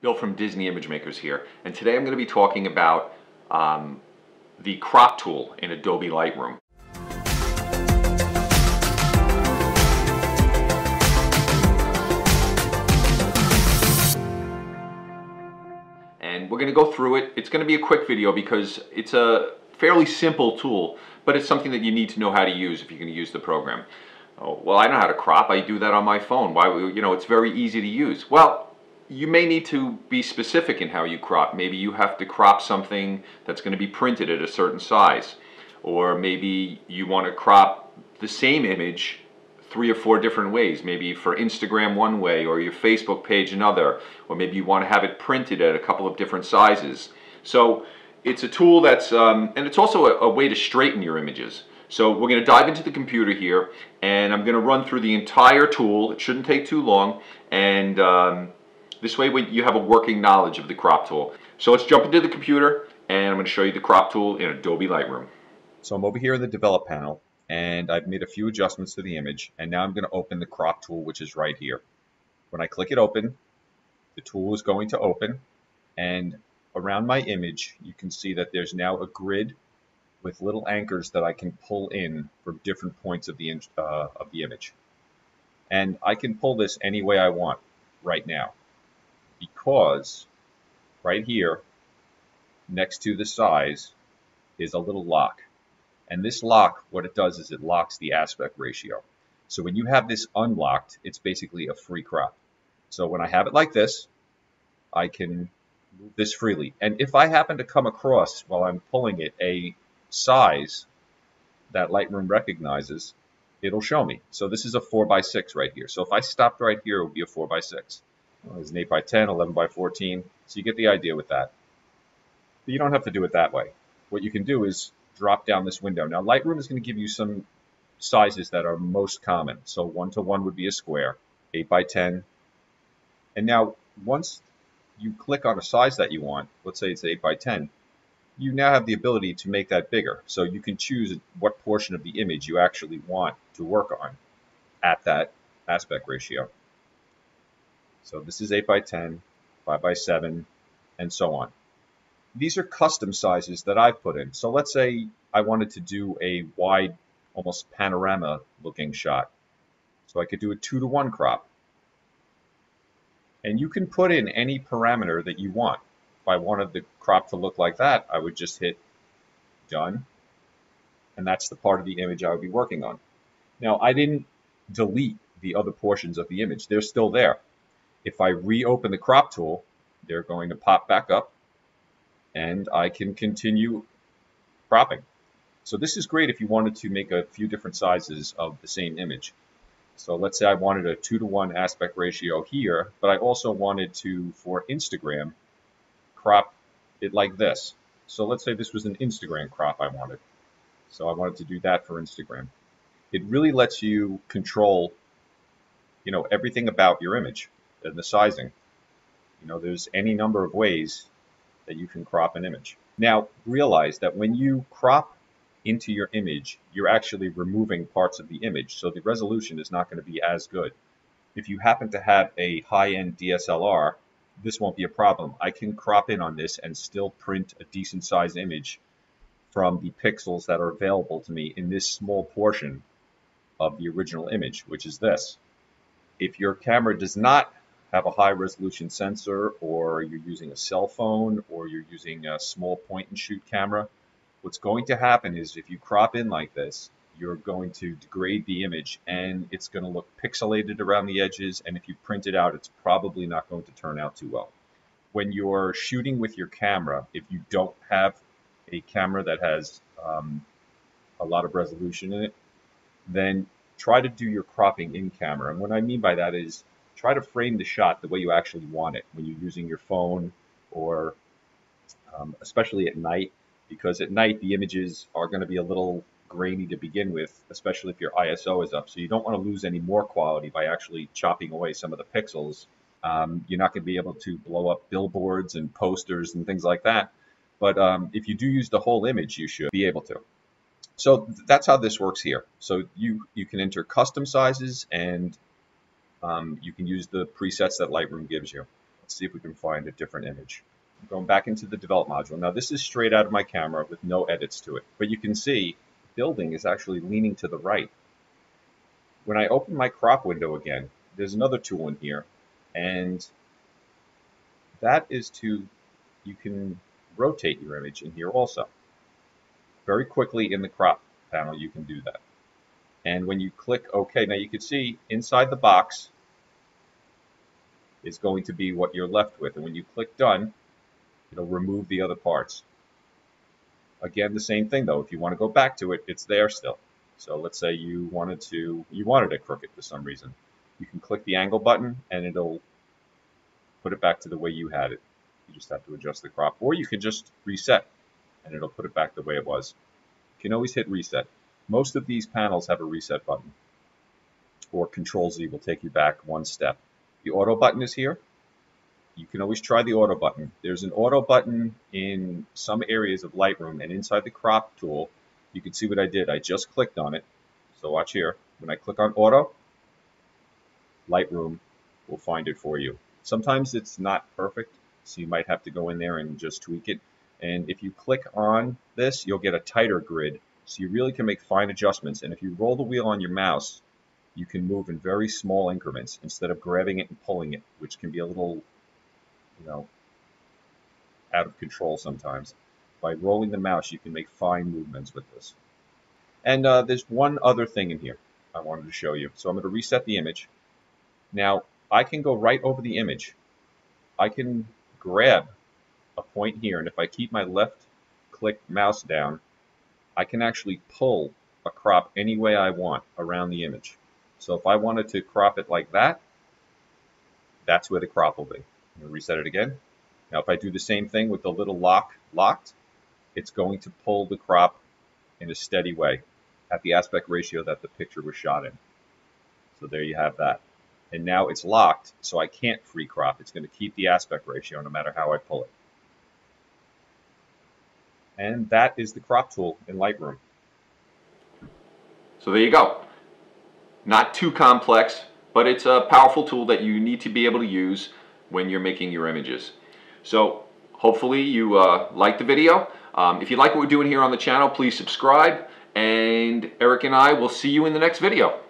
Bill from Disney Image Makers here, and today I'm going to be talking about um, the crop tool in Adobe Lightroom. And we're going to go through it. It's going to be a quick video because it's a fairly simple tool, but it's something that you need to know how to use if you're going to use the program. Oh, well, I know how to crop. I do that on my phone. Why, you know, it's very easy to use. Well, you may need to be specific in how you crop. Maybe you have to crop something that's going to be printed at a certain size. Or maybe you want to crop the same image three or four different ways. Maybe for Instagram one way or your Facebook page another. Or maybe you want to have it printed at a couple of different sizes. So it's a tool that's, um, and it's also a, a way to straighten your images. So we're going to dive into the computer here and I'm going to run through the entire tool. It shouldn't take too long. And um, this way you have a working knowledge of the crop tool. So let's jump into the computer and I'm going to show you the crop tool in Adobe Lightroom. So I'm over here in the develop panel and I've made a few adjustments to the image and now I'm going to open the crop tool which is right here. When I click it open, the tool is going to open and around my image you can see that there's now a grid with little anchors that I can pull in from different points of the, uh, of the image. And I can pull this any way I want right now because right here next to the size is a little lock. And this lock, what it does is it locks the aspect ratio. So when you have this unlocked, it's basically a free crop. So when I have it like this, I can move this freely. And if I happen to come across, while I'm pulling it, a size that Lightroom recognizes, it'll show me. So this is a 4 by 6 right here. So if I stopped right here, it would be a 4 by 6 there's an 8 by 10, 11 by 14. So you get the idea with that. But you don't have to do it that way. What you can do is drop down this window. Now Lightroom is going to give you some sizes that are most common. So 1 to 1 would be a square, 8 by 10. And now once you click on a size that you want, let's say it's 8 by 10, you now have the ability to make that bigger. So you can choose what portion of the image you actually want to work on at that aspect ratio. So this is 8 by 10, 5 by 7, and so on. These are custom sizes that I've put in. So let's say I wanted to do a wide, almost panorama looking shot. So I could do a 2 to 1 crop. And you can put in any parameter that you want. If I wanted the crop to look like that, I would just hit done. And that's the part of the image I would be working on. Now, I didn't delete the other portions of the image. They're still there. If I reopen the crop tool, they're going to pop back up and I can continue cropping. So this is great if you wanted to make a few different sizes of the same image. So let's say I wanted a 2 to 1 aspect ratio here, but I also wanted to, for Instagram, crop it like this. So let's say this was an Instagram crop I wanted. So I wanted to do that for Instagram. It really lets you control, you know, everything about your image and the sizing. You know, there's any number of ways that you can crop an image. Now, realize that when you crop into your image, you're actually removing parts of the image, so the resolution is not going to be as good. If you happen to have a high-end DSLR, this won't be a problem. I can crop in on this and still print a decent sized image from the pixels that are available to me in this small portion of the original image, which is this. If your camera does not have a high resolution sensor or you're using a cell phone or you're using a small point and shoot camera, what's going to happen is if you crop in like this, you're going to degrade the image and it's going to look pixelated around the edges. And if you print it out, it's probably not going to turn out too well. When you're shooting with your camera, if you don't have a camera that has um, a lot of resolution in it, then try to do your cropping in camera. And what I mean by that is try to frame the shot the way you actually want it when you're using your phone or um, especially at night because at night the images are going to be a little grainy to begin with, especially if your ISO is up. So you don't want to lose any more quality by actually chopping away some of the pixels. Um, you're not going to be able to blow up billboards and posters and things like that. But um, if you do use the whole image, you should be able to. So that's how this works here. So you, you can enter custom sizes and um, you can use the presets that Lightroom gives you. Let's see if we can find a different image. I'm going back into the develop module. Now this is straight out of my camera with no edits to it, but you can see the building is actually leaning to the right. When I open my crop window again, there's another tool in here, and that is to, you can rotate your image in here also. Very quickly in the crop panel, you can do that. And when you click OK, now you can see inside the box is going to be what you're left with. And when you click Done, it'll remove the other parts. Again, the same thing though. If you want to go back to it, it's there still. So let's say you wanted to, you wanted it crooked for some reason. You can click the angle button and it'll put it back to the way you had it. You just have to adjust the crop. Or you can just reset and it'll put it back the way it was. You can always hit reset. Most of these panels have a reset button. Or Control Z will take you back one step. The auto button is here. You can always try the auto button. There's an auto button in some areas of Lightroom and inside the crop tool, you can see what I did. I just clicked on it. So watch here. When I click on auto, Lightroom will find it for you. Sometimes it's not perfect, so you might have to go in there and just tweak it. And if you click on this, you'll get a tighter grid. So you really can make fine adjustments. And if you roll the wheel on your mouse, you can move in very small increments instead of grabbing it and pulling it, which can be a little, you know, out of control sometimes. By rolling the mouse, you can make fine movements with this. And uh, there's one other thing in here I wanted to show you. So I'm going to reset the image. Now, I can go right over the image. I can grab a point here, and if I keep my left click mouse down, I can actually pull a crop any way I want around the image. So if I wanted to crop it like that, that's where the crop will be. I'm going to reset it again. Now if I do the same thing with the little lock locked, it's going to pull the crop in a steady way at the aspect ratio that the picture was shot in. So there you have that. And now it's locked, so I can't free crop. It's going to keep the aspect ratio no matter how I pull it. And that is the crop tool in Lightroom. So there you go. Not too complex, but it's a powerful tool that you need to be able to use when you're making your images. So hopefully you uh, like the video. Um, if you like what we're doing here on the channel, please subscribe. And Eric and I will see you in the next video.